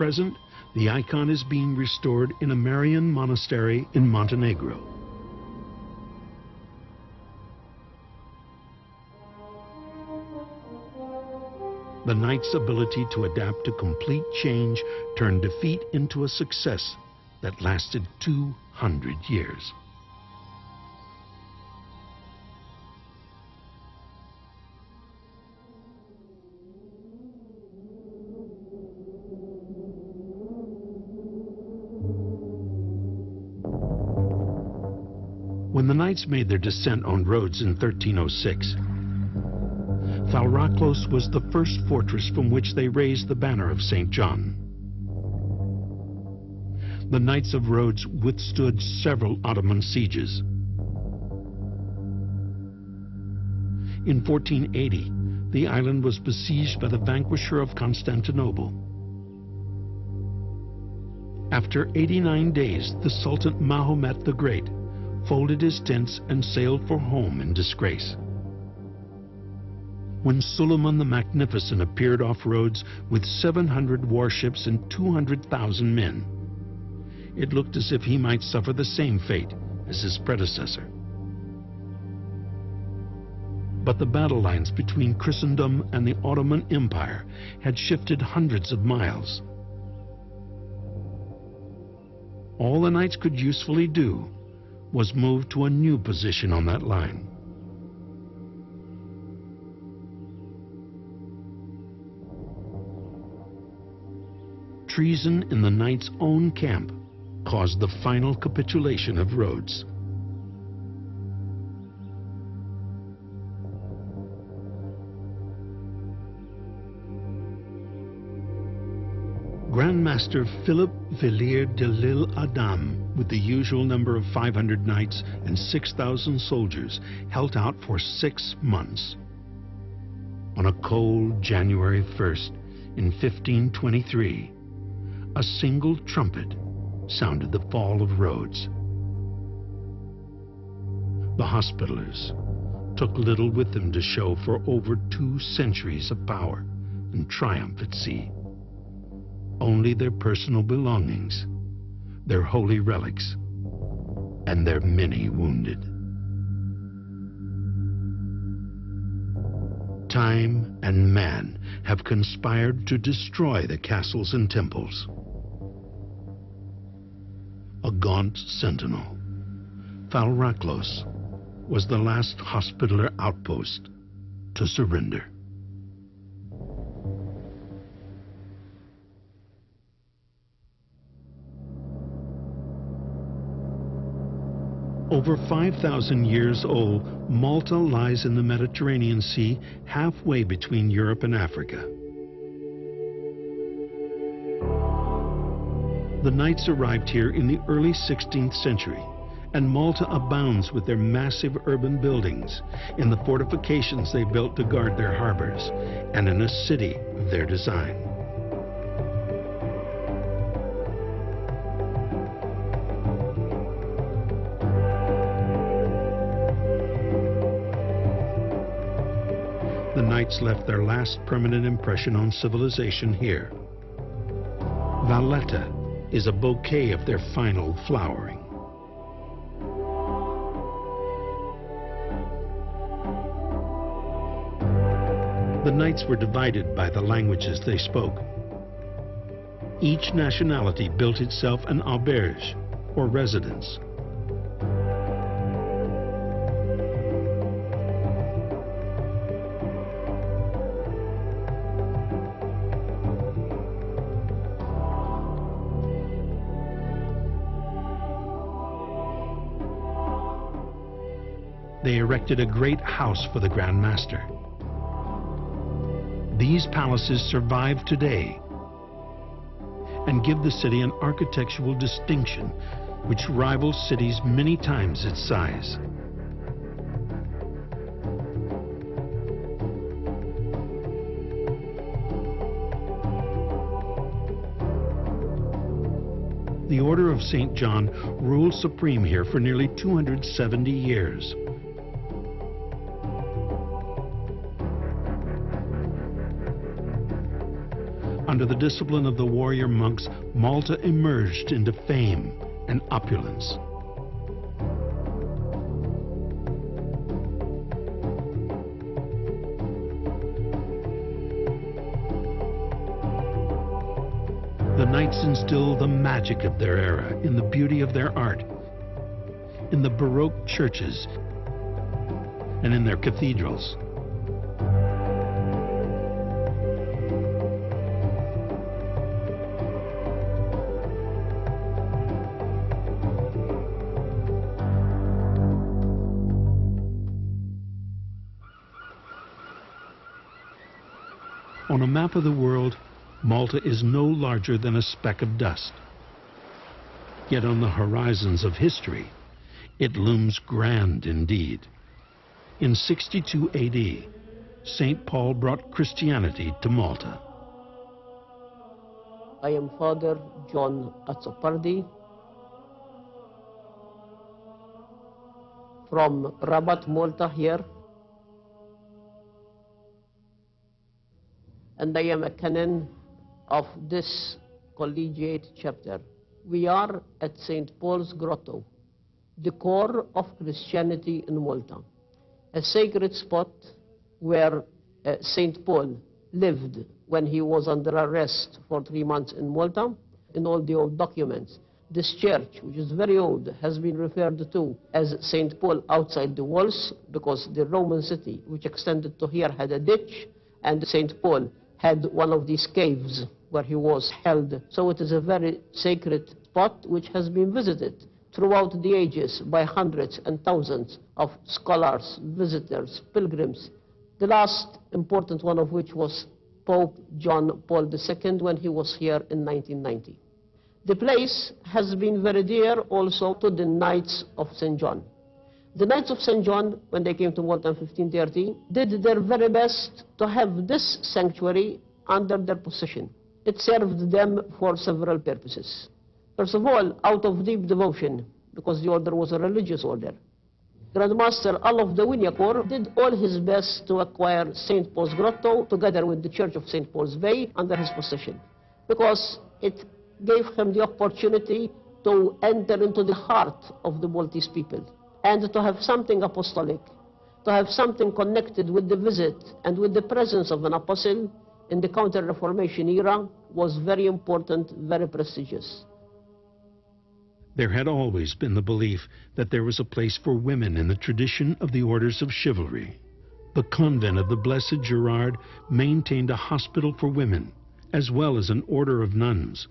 present, the icon is being restored in a Marian monastery in Montenegro. The knight's ability to adapt to complete change turned defeat into a success that lasted 200 years. When the knights made their descent on Rhodes in 1306, Feraklos was the first fortress from which they raised the banner of St. John. The Knights of Rhodes withstood several Ottoman sieges. In 1480, the island was besieged by the vanquisher of Constantinople. After 89 days, the Sultan Mahomet the Great folded his tents and sailed for home in disgrace. When Suleiman the Magnificent appeared off Rhodes with 700 warships and 200,000 men, it looked as if he might suffer the same fate as his predecessor. But the battle lines between Christendom and the Ottoman Empire had shifted hundreds of miles. All the knights could usefully do was moved to a new position on that line. Treason in the Knights' own camp caused the final capitulation of Rhodes. Grandmaster Philip Villiers de l'Isle Adam, with the usual number of 500 knights and 6,000 soldiers, held out for six months. On a cold January 1st in 1523, a single trumpet sounded the fall of Rhodes. The Hospitallers took little with them to show for over two centuries of power and triumph at sea only their personal belongings, their holy relics, and their many wounded. Time and man have conspired to destroy the castles and temples. A gaunt sentinel, Feraklos, was the last hospitaller outpost to surrender. Over 5,000 years old, Malta lies in the Mediterranean Sea, halfway between Europe and Africa. The knights arrived here in the early 16th century, and Malta abounds with their massive urban buildings, in the fortifications they built to guard their harbors, and in a city of their design. The knights left their last permanent impression on civilization here. Valletta is a bouquet of their final flowering. The knights were divided by the languages they spoke. Each nationality built itself an auberge, or residence, they erected a great house for the Grand Master. These palaces survive today and give the city an architectural distinction which rivals cities many times its size. The Order of St. John ruled supreme here for nearly 270 years. Under the discipline of the warrior monks, Malta emerged into fame and opulence. The knights instill the magic of their era in the beauty of their art, in the Baroque churches, and in their cathedrals. On a map of the world, Malta is no larger than a speck of dust. Yet on the horizons of history, it looms grand indeed. In 62 AD, St. Paul brought Christianity to Malta. I am Father John Azzopardi from Rabat, Malta here. And I am a canon of this collegiate chapter. We are at St. Paul's Grotto, the core of Christianity in Malta, a sacred spot where uh, St. Paul lived when he was under arrest for three months in Malta. In all the old documents, this church, which is very old, has been referred to as St. Paul outside the walls because the Roman city, which extended to here, had a ditch, and St. Paul had one of these caves where he was held. So it is a very sacred spot which has been visited throughout the ages by hundreds and thousands of scholars, visitors, pilgrims. The last important one of which was Pope John Paul II when he was here in 1990. The place has been very dear also to the Knights of St. John. The Knights of St. John, when they came to Malta in 1530, did their very best to have this sanctuary under their possession. It served them for several purposes. First of all, out of deep devotion, because the order was a religious order. Grandmaster Alof de Wignacourt did all his best to acquire St. Paul's Grotto together with the Church of St. Paul's Bay under his possession, because it gave him the opportunity to enter into the heart of the Maltese people and to have something apostolic, to have something connected with the visit and with the presence of an apostle in the Counter-Reformation era was very important, very prestigious. There had always been the belief that there was a place for women in the tradition of the orders of chivalry. The convent of the Blessed Gerard maintained a hospital for women, as well as an order of nuns.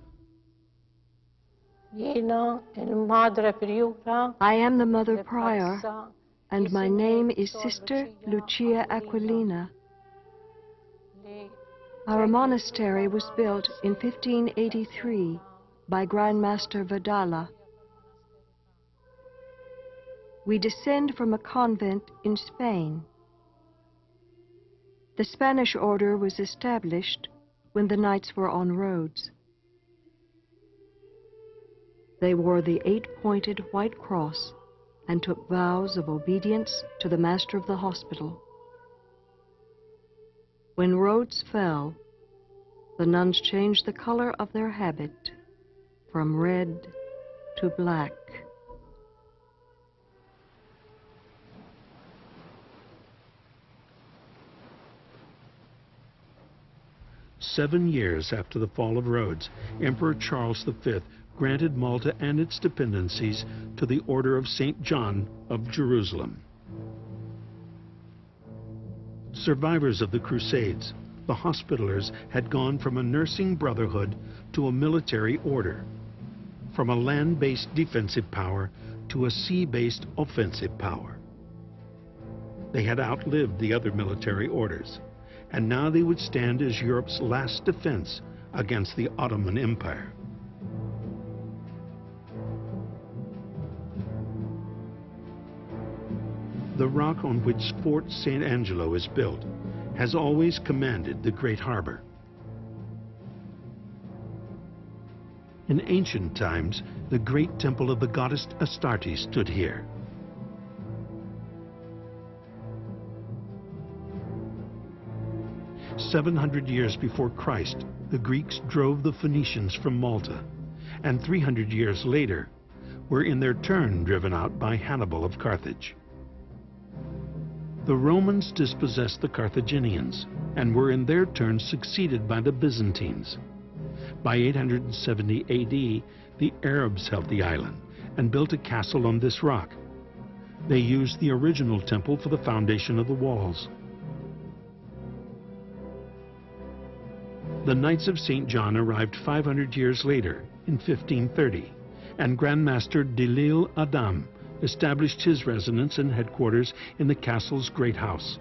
I am the Mother Prior, and my name is Sister Lucia Aquilina. Our monastery was built in 1583 by Grandmaster Verdalle. We descend from a convent in Spain. The Spanish order was established when the knights were on Rhodes. They wore the eight-pointed white cross and took vows of obedience to the master of the hospital. When Rhodes fell, the nuns changed the color of their habit from red to black. Seven years after the fall of Rhodes, Emperor Charles V granted Malta and its dependencies to the Order of St. John of Jerusalem. Survivors of the Crusades, the Hospitallers had gone from a nursing brotherhood to a military order, from a land-based defensive power to a sea-based offensive power. They had outlived the other military orders, and now they would stand as Europe's last defense against the Ottoman Empire. The rock on which Fort St. Angelo is built has always commanded the great harbor. In ancient times, the great temple of the goddess Astarte stood here. 700 years before Christ, the Greeks drove the Phoenicians from Malta, and 300 years later, were in their turn driven out by Hannibal of Carthage. The Romans dispossessed the Carthaginians and were in their turn succeeded by the Byzantines. By 870 AD, the Arabs held the island and built a castle on this rock. They used the original temple for the foundation of the walls. The Knights of St. John arrived 500 years later, in 1530, and Grand Master de l'Isle Adam established his residence and headquarters in the castle's great house.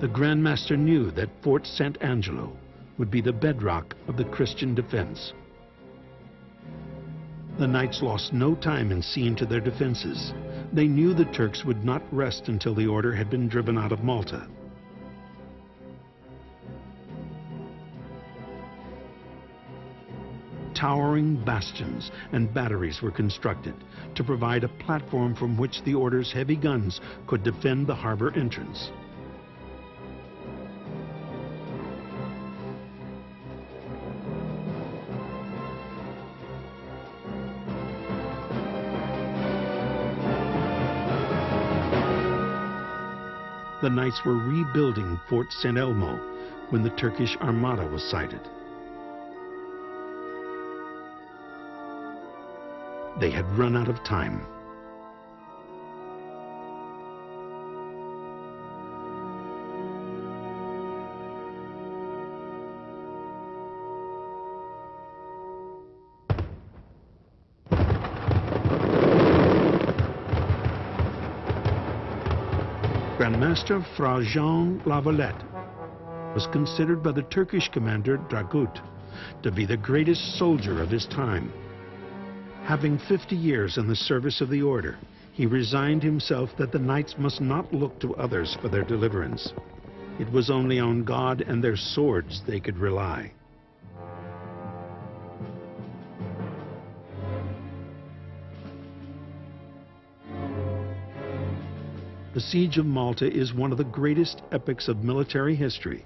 The Grand Master knew that Fort St. Angelo would be the bedrock of the Christian defense. The knights lost no time in seeing to their defenses. They knew the Turks would not rest until the order had been driven out of Malta. Towering bastions and batteries were constructed to provide a platform from which the order's heavy guns could defend the harbor entrance. The Knights were rebuilding Fort St. Elmo when the Turkish Armada was sighted. They had run out of time. Grandmaster Fra Jean Lavalette was considered by the Turkish commander Dragut to be the greatest soldier of his time. Having 50 years in the service of the order, he resigned himself that the knights must not look to others for their deliverance. It was only on God and their swords they could rely. The Siege of Malta is one of the greatest epics of military history.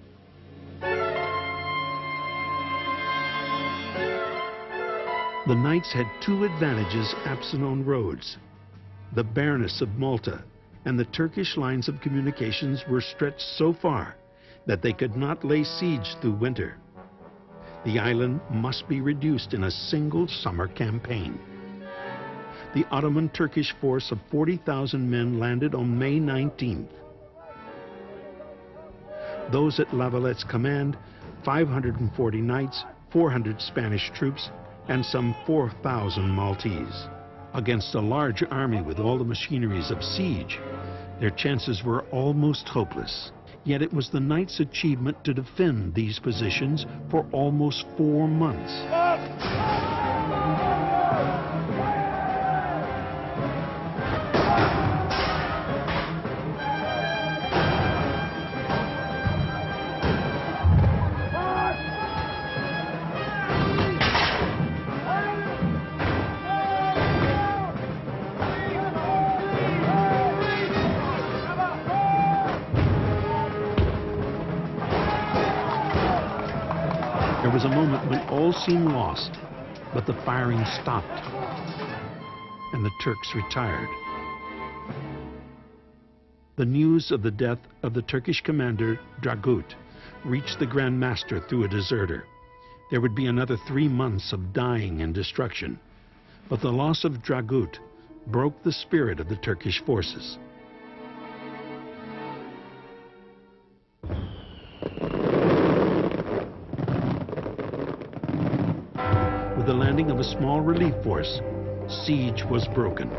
The knights had two advantages absent on Rhodes. The bareness of Malta and the Turkish lines of communications were stretched so far that they could not lay siege through winter. The island must be reduced in a single summer campaign. The Ottoman Turkish force of 40,000 men landed on May 19th. Those at Lavalette's command, 540 knights, 400 Spanish troops, and some 4,000 Maltese. Against a large army with all the machineries of siege, their chances were almost hopeless. Yet it was the Knights' achievement to defend these positions for almost four months. Was a moment when all seemed lost, but the firing stopped and the Turks retired. The news of the death of the Turkish commander Dragut reached the Grand Master through a deserter. There would be another three months of dying and destruction, but the loss of Dragut broke the spirit of the Turkish forces. The landing of a small relief force, siege was broken.